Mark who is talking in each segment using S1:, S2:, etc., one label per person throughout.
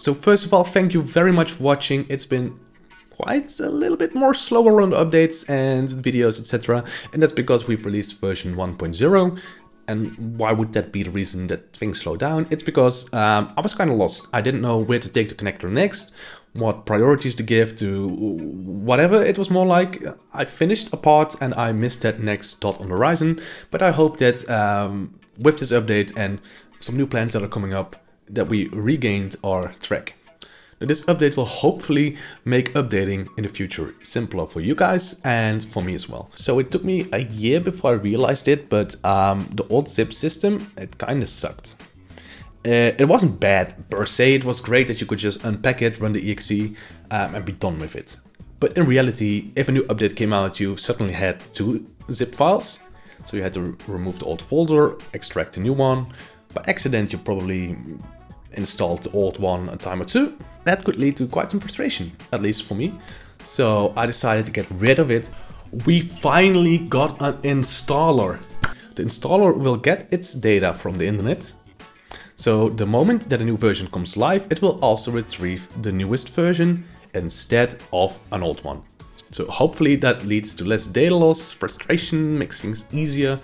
S1: So first of all, thank you very much for watching. It's been quite a little bit more slower on the updates and videos, etc. And that's because we've released version 1.0. And why would that be the reason that things slow down? It's because um, I was kind of lost. I didn't know where to take the connector next, what priorities to give to whatever. It was more like I finished a part and I missed that next dot on the horizon. But I hope that um, with this update and some new plans that are coming up, that we regained our track. Now, this update will hopefully make updating in the future simpler for you guys and for me as well. So it took me a year before I realized it, but um, the old zip system, it kind of sucked. Uh, it wasn't bad per se, it was great that you could just unpack it, run the exe um, and be done with it. But in reality, if a new update came out, you suddenly had two zip files. So you had to remove the old folder, extract a new one. By accident, you probably installed the old one a time or two. That could lead to quite some frustration, at least for me. So I decided to get rid of it. We finally got an installer. The installer will get its data from the internet. So the moment that a new version comes live, it will also retrieve the newest version instead of an old one. So hopefully that leads to less data loss, frustration, makes things easier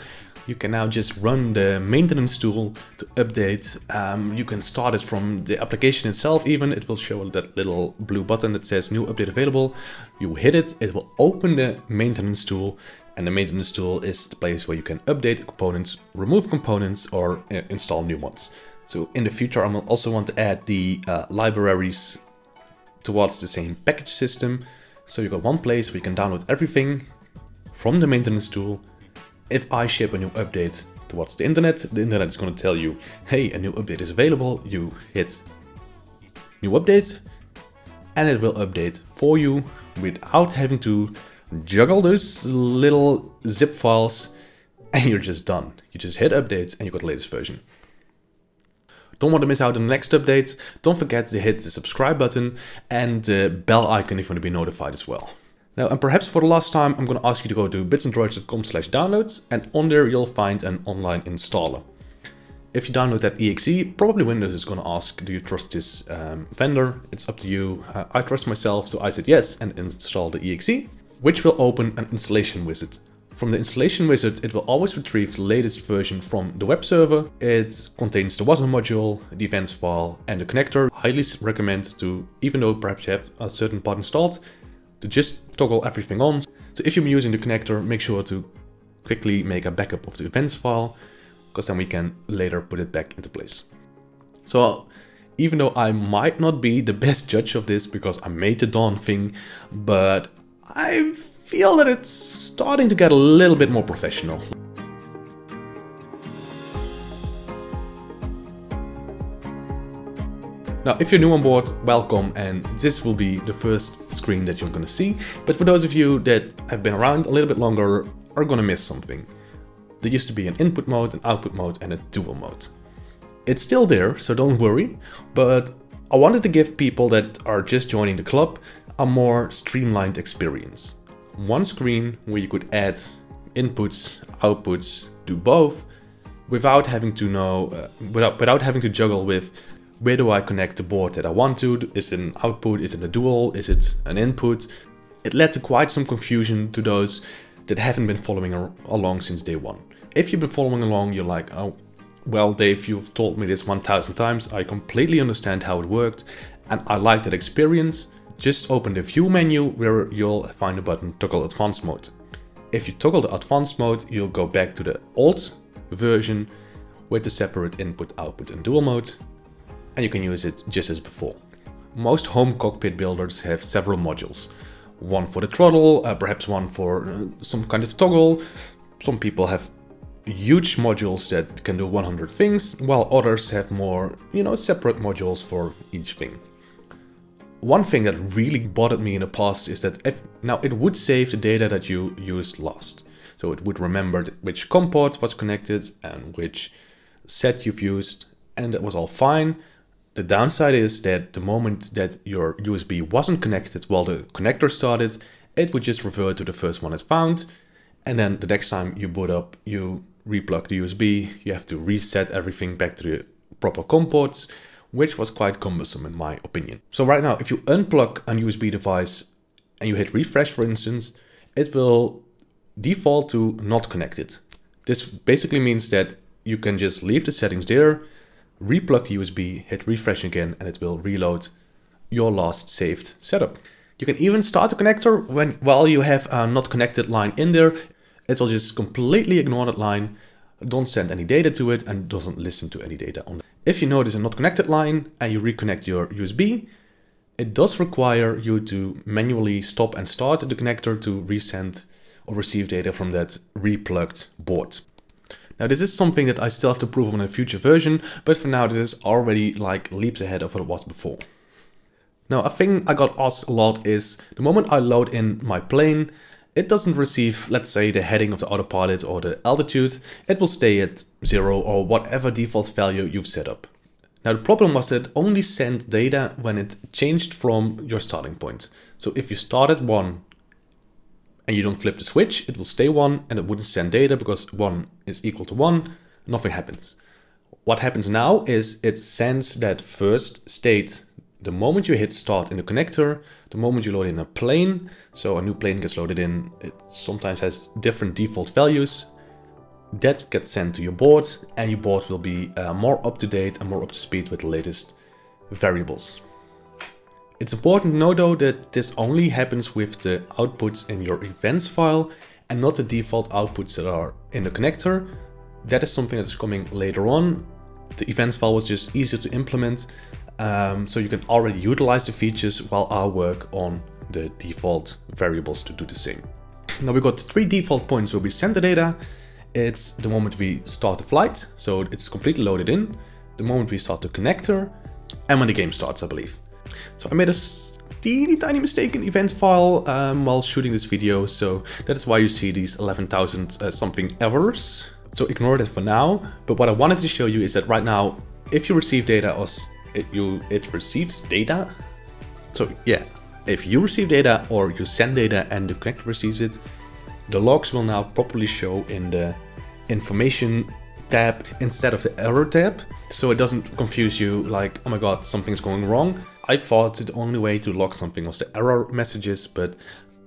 S1: you can now just run the maintenance tool to update. Um, you can start it from the application itself even. It will show that little blue button that says new update available. You hit it, it will open the maintenance tool and the maintenance tool is the place where you can update components, remove components or uh, install new ones. So in the future I will also want to add the uh, libraries towards the same package system. So you got one place where you can download everything from the maintenance tool if I ship a new update towards the internet, the internet is going to tell you, hey, a new update is available. You hit new update and it will update for you without having to juggle those little zip files and you're just done. You just hit update and you got the latest version. Don't want to miss out on the next update. Don't forget to hit the subscribe button and the bell icon if you want to be notified as well. Now, and perhaps for the last time, I'm going to ask you to go to bitsanddroids.com slash downloads, and on there you'll find an online installer. If you download that exe, probably Windows is going to ask, do you trust this um, vendor? It's up to you. Uh, I trust myself, so I said yes and install the exe, which will open an installation wizard. From the installation wizard, it will always retrieve the latest version from the web server. It contains the WASM module, the events file, and the connector. Highly recommend to, even though perhaps you have a certain part installed, to just toggle everything on. So if you're using the connector, make sure to quickly make a backup of the events file, because then we can later put it back into place. So even though I might not be the best judge of this because I made the Dawn thing, but I feel that it's starting to get a little bit more professional. Now, if you're new on board, welcome, and this will be the first screen that you're gonna see. But for those of you that have been around a little bit longer, are gonna miss something. There used to be an input mode, an output mode, and a dual mode. It's still there, so don't worry, but I wanted to give people that are just joining the club a more streamlined experience. One screen where you could add inputs, outputs, do both, without having to know, uh, without, without having to juggle with where do I connect the board that I want to? Is it an output? Is it a dual? Is it an input? It led to quite some confusion to those that haven't been following along since day one. If you've been following along, you're like, oh, well, Dave, you've told me this 1000 times. I completely understand how it worked and I like that experience. Just open the view menu where you'll find the button toggle advanced mode. If you toggle the advanced mode, you'll go back to the old version with the separate input, output and dual mode and you can use it just as before. Most home cockpit builders have several modules. One for the throttle, uh, perhaps one for uh, some kind of toggle. Some people have huge modules that can do 100 things, while others have more, you know, separate modules for each thing. One thing that really bothered me in the past is that if, now it would save the data that you used last. So it would remember which COM port was connected and which set you've used, and that was all fine. The downside is that the moment that your USB wasn't connected while the connector started, it would just revert to the first one it found. And then the next time you boot up, you replug the USB, you have to reset everything back to the proper COM ports, which was quite cumbersome in my opinion. So right now, if you unplug a USB device and you hit refresh, for instance, it will default to not connected. This basically means that you can just leave the settings there, replug the USB, hit refresh again, and it will reload your last saved setup. You can even start the connector when while you have a not connected line in there. It will just completely ignore that line, don't send any data to it, and doesn't listen to any data on it. If you notice a not connected line and you reconnect your USB, it does require you to manually stop and start the connector to resend or receive data from that replugged board. Now this is something that I still have to prove on a future version, but for now this is already like leaps ahead of what it was before. Now a thing I got asked a lot is the moment I load in my plane, it doesn't receive, let's say, the heading of the autopilot or the altitude, it will stay at zero or whatever default value you've set up. Now the problem was that it only sent data when it changed from your starting point. So if you start at one and you don't flip the switch, it will stay one and it wouldn't send data because one is equal to one, nothing happens. What happens now is it sends that first state the moment you hit start in the connector, the moment you load in a plane, so a new plane gets loaded in, it sometimes has different default values, that gets sent to your board and your board will be uh, more up to date and more up to speed with the latest variables. It's important to know though that this only happens with the outputs in your events file and not the default outputs that are in the connector. That is something that is coming later on. The events file was just easier to implement, um, so you can already utilize the features while I work on the default variables to do the same. Now we've got three default points where we send the data. It's the moment we start the flight, so it's completely loaded in, the moment we start the connector, and when the game starts, I believe. So I made a teeny tiny mistake in the event file um, while shooting this video, so that is why you see these 11,000 uh, something errors. So ignore that for now, but what I wanted to show you is that right now, if you receive data or it, you, it receives data, so yeah, if you receive data or you send data and the connector receives it, the logs will now properly show in the information tab instead of the error tab. So it doesn't confuse you like, oh my god, something's going wrong. I thought the only way to log something was the error messages, but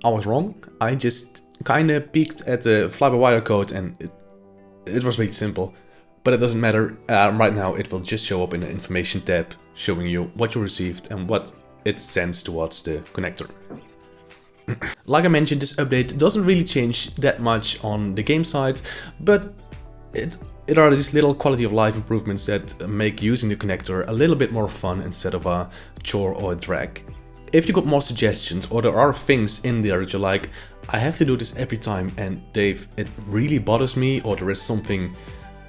S1: I was wrong. I just kind of peeked at the fly-by-wire code and it, it was really simple. But it doesn't matter, uh, right now it will just show up in the information tab, showing you what you received and what it sends towards the connector. like I mentioned, this update doesn't really change that much on the game side, but it it are these little quality of life improvements that make using the connector a little bit more fun instead of a chore or a drag. If you got more suggestions or there are things in there that you're like, I have to do this every time and Dave, it really bothers me or there is something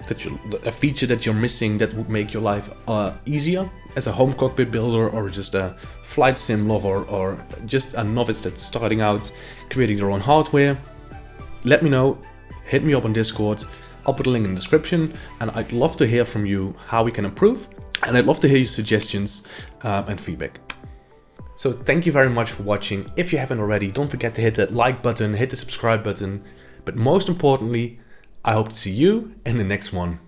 S1: that you, a feature that you're missing that would make your life uh, easier as a home cockpit builder or just a flight sim lover or just a novice that's starting out creating their own hardware, let me know, hit me up on Discord, I'll put a link in the description and I'd love to hear from you how we can improve and I'd love to hear your suggestions uh, and feedback. So thank you very much for watching. If you haven't already, don't forget to hit that like button, hit the subscribe button, but most importantly, I hope to see you in the next one.